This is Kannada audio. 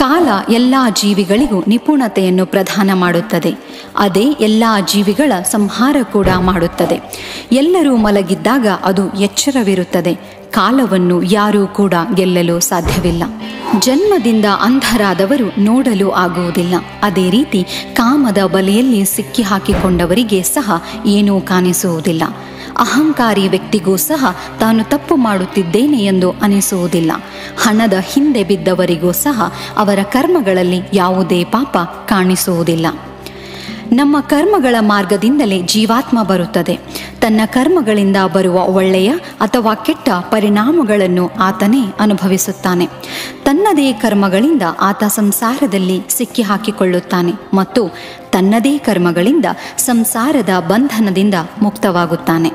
ಕಾಲ ಎಲ್ಲ ಜೀವಿಗಳಿಗೂ ನಿಪುಣತೆಯನ್ನು ಪ್ರದಾನ ಮಾಡುತ್ತದೆ. ಅದೇ ಎಲ್ಲ ಜೀವಿಗಳ ಸಂಹಾರ ಕೂಡ ಮಾಡುತ್ತದೆ. ಎಲ್ಲರೂ ಮಲಗಿದ್ದಾಗ ಅದು ಎಚ್ಚರವಿರುತ್ತದೆ. ಕಾಲವನ್ನು ಯಾರೂ ಕೂಡ ಗೆಲ್ಲಲು ಸಾಧ್ಯವಿಲ್ಲ. ಜನ್ಮದಿಂದ ಅಂಧರಾದವರು ನೋಡಲು ಆಗುವುದಿಲ್ಲ. ಅದೇ ರೀತಿ ಕಾಮದ ಬಲೆಯಲ್ಲಿ ಸಿಕ್ಕಿ ಹಾಕಿಕೊಂಡವರಿಗೆ ಸಹ ಏನೂ ಕಾಣಿಸುವುದಿಲ್ಲ. ಅಹಂಕಾರಿ ವ್ಯಕ್ತಿಗೂ ಸಹ ತಾನು ತಪ್ಪು ಮಾಡುತ್ತಿದ್ದೇನೆ ಎಂದು ಅನಿಸುವುದಿಲ್ಲ. ಹಣದ ಹಿಂದೆ ಬಿದ್ದವರಿಗೂ ಸಹ ಅವರ ಕರ್ಮಗಳಲ್ಲಿ ಯಾವುದೇ ಪಾಪ ಕಾಣಿಸುವುದಿಲ್ಲ. ನಮ್ಮ ಕರ್ಮಗಳ ಮಾರ್ಗದಿಂದಲೇ ಜೀವಾತ್ಮ ಬರುತ್ತದೆ. ತನ್ನ ಕರ್ಮಗಳಿಂದ ಬರುವ ಒಳ್ಳೆಯ ಅಥವಾ ಕೆಟ್ಟ ಪರಿಣಾಮಗಳನ್ನು ಆತನೇ ಅನುಭವಿಸುತ್ತಾನೆ. ತನ್ನದೇ ಕರ್ಮಗಳಿಂದ ಆತ ಸಂಸಾರದಲ್ಲಿ ಸಿಕ್ಕಿ ಹಾಕಿಕೊಳ್ಳುತ್ತಾನೆ ಮತ್ತು ತನ್ನದೇ ಕರ್ಮಗಳಿಂದ ಸಂಸಾರದ ಬಂಧನದಿಂದ ಮುಕ್ತವಾಗುತ್ತಾನೆ.